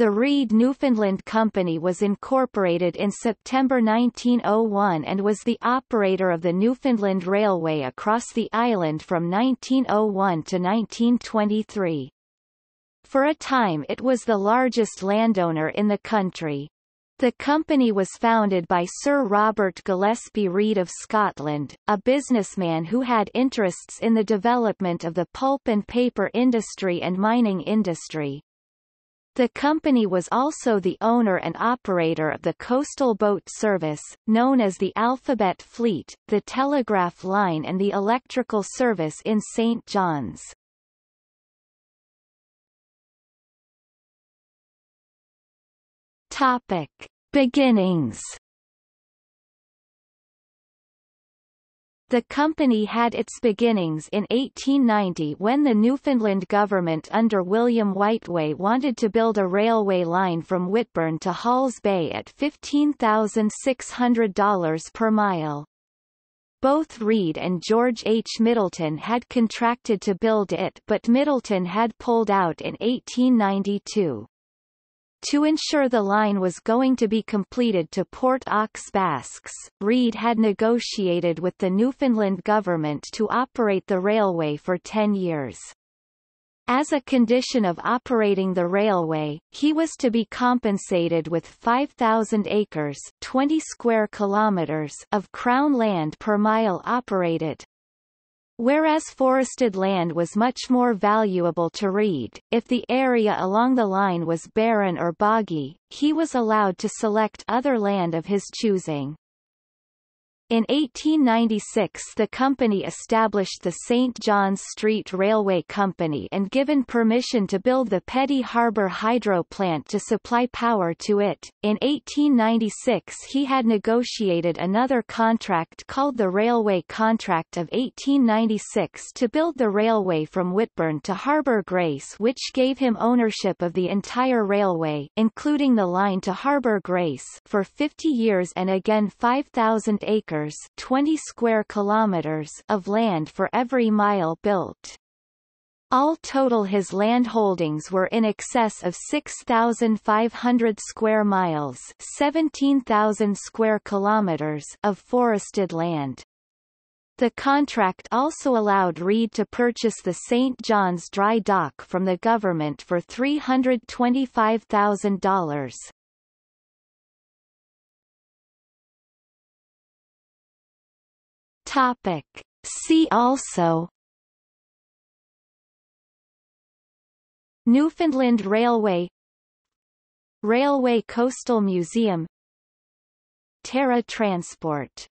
The Reid Newfoundland Company was incorporated in September 1901 and was the operator of the Newfoundland Railway across the island from 1901 to 1923. For a time it was the largest landowner in the country. The company was founded by Sir Robert Gillespie Reid of Scotland, a businessman who had interests in the development of the pulp and paper industry and mining industry. The company was also the owner and operator of the coastal boat service, known as the Alphabet Fleet, the telegraph line and the electrical service in St. John's. Topic. Beginnings The company had its beginnings in 1890 when the Newfoundland government under William Whiteway wanted to build a railway line from Whitbourne to Halls Bay at $15,600 per mile. Both Reid and George H. Middleton had contracted to build it but Middleton had pulled out in 1892. To ensure the line was going to be completed to Port aux Basques, Reid had negotiated with the Newfoundland government to operate the railway for 10 years. As a condition of operating the railway, he was to be compensated with 5,000 acres 20 square kilometers of Crown land per mile operated. Whereas forested land was much more valuable to Reid, if the area along the line was barren or boggy, he was allowed to select other land of his choosing. In 1896 the company established the St. John's Street Railway Company and given permission to build the Petty Harbour Hydro Plant to supply power to it. In 1896 he had negotiated another contract called the Railway Contract of 1896 to build the railway from Whitbourne to Harbour Grace which gave him ownership of the entire railway including the line to Harbour Grace for 50 years and again 5,000 acres acres 20 square kilometers of land for every mile built. All total his land holdings were in excess of 6,500 square miles 17,000 square kilometers of forested land. The contract also allowed Reid to purchase the St. John's Dry Dock from the government for $325,000. Topic. See also Newfoundland Railway Railway Coastal Museum Terra Transport